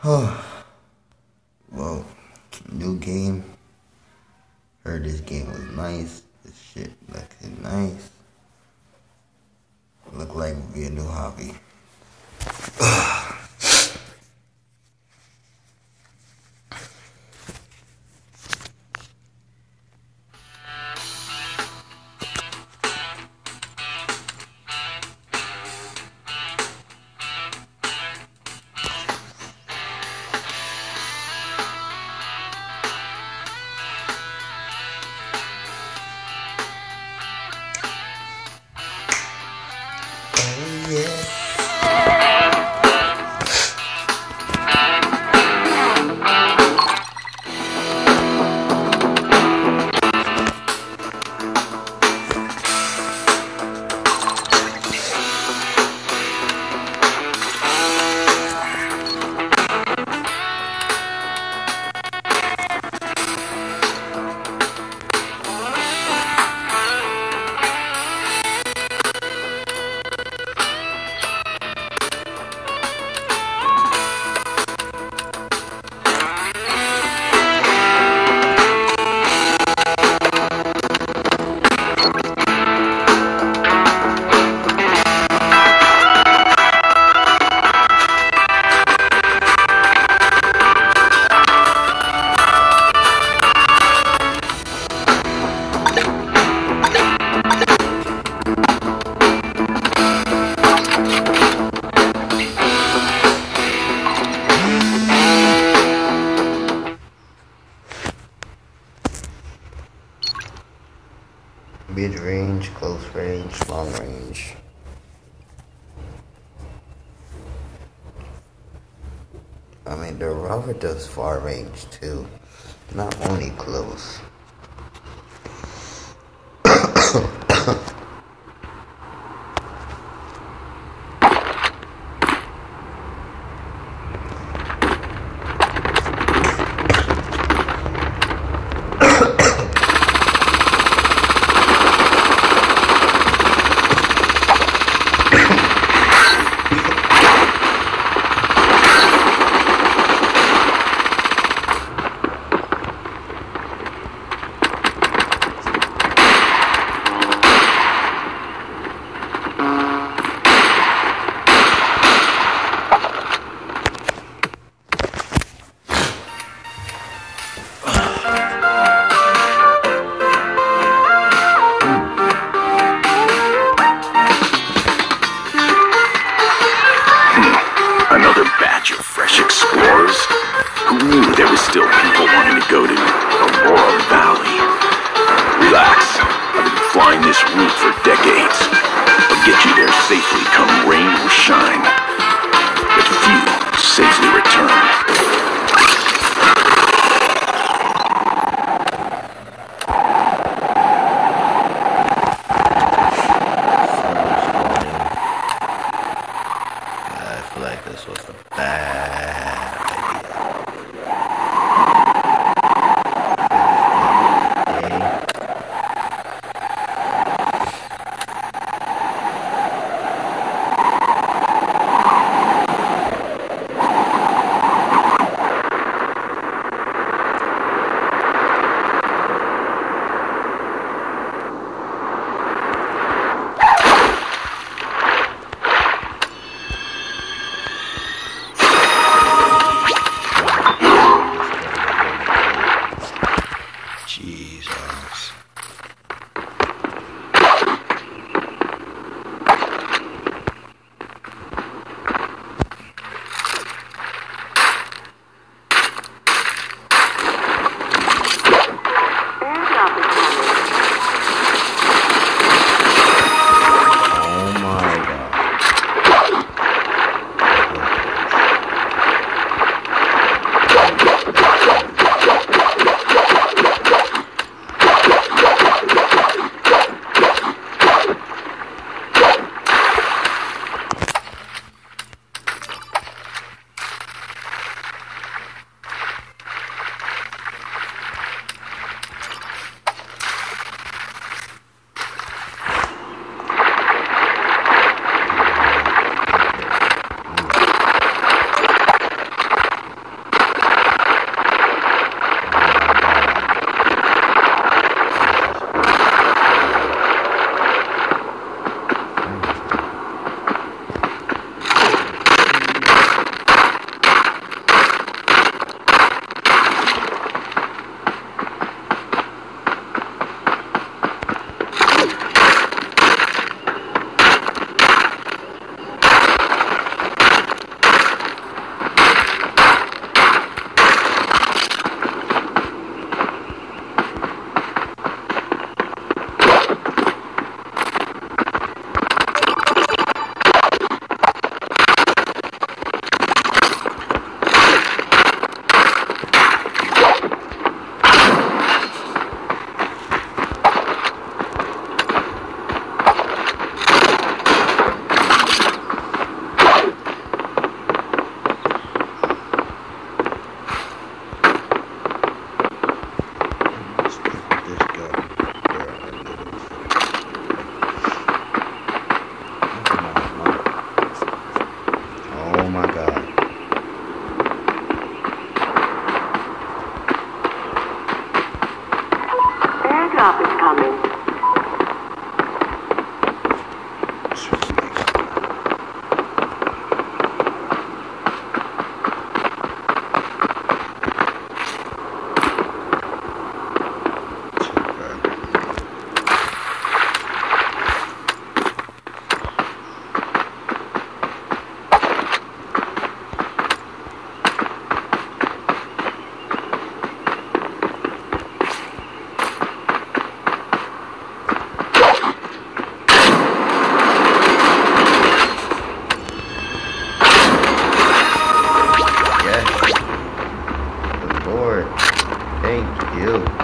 well, new game. Heard this game was nice. This shit looked nice. Look like be a new hobby. Mid range, close range, long range. I mean, the rover does far range too, not only close. There safely come rain or shine. But few safely return. You.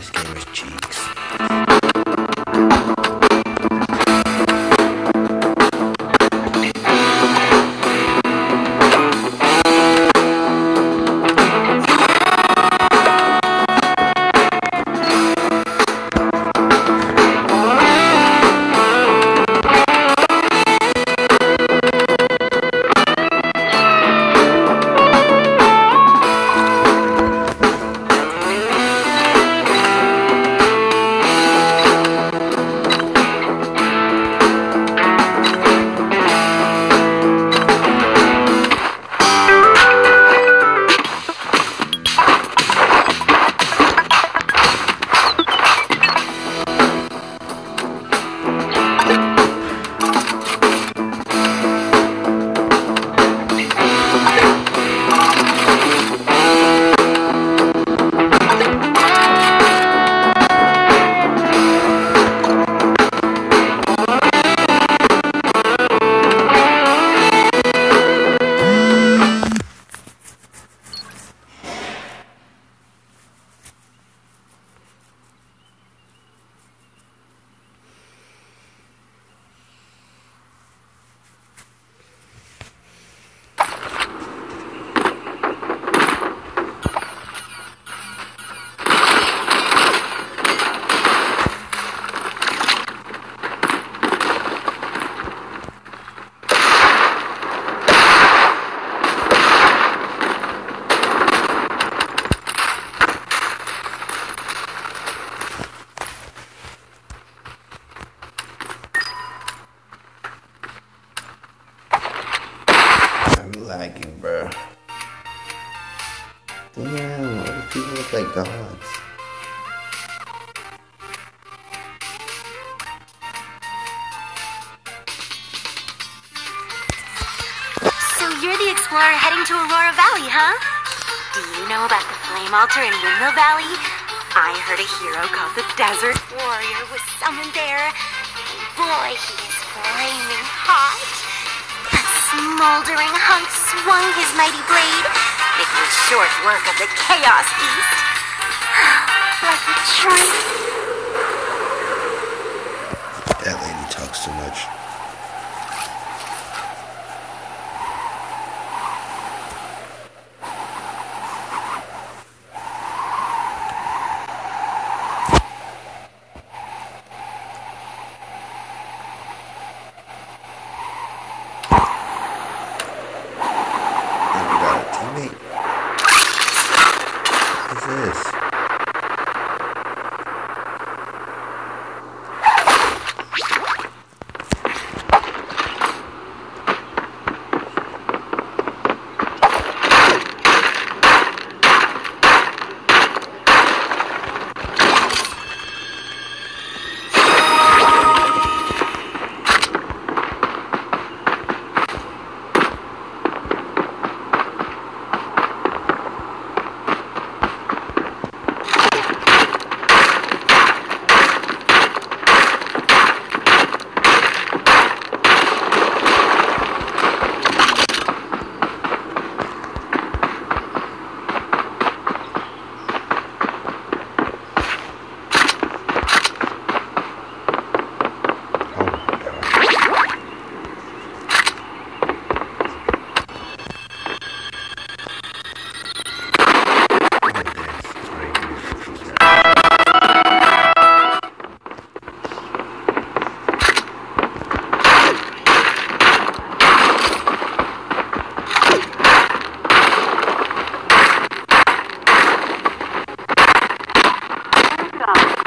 This game is cheeks. Lagging, bro. Damn, why do people look like gods? So you're the explorer heading to Aurora Valley, huh? Do you know about the flame altar in Windmill Valley? I heard a hero called the Desert Warrior was summoned there. Boy, he is flaming hot. Smoldering hunk swung his mighty blade, making short work of the Chaos Beast. like a train. Okay,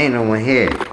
Ain't no one here.